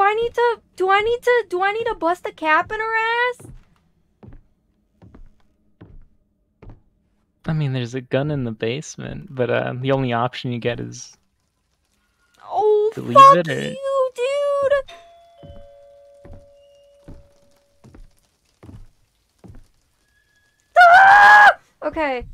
do I need to do I need to do I need to bust a cap in her ass? I mean, there's a gun in the basement, but uh, the only option you get is Oh To leave fuck it, or- you, dude! Ah! Okay.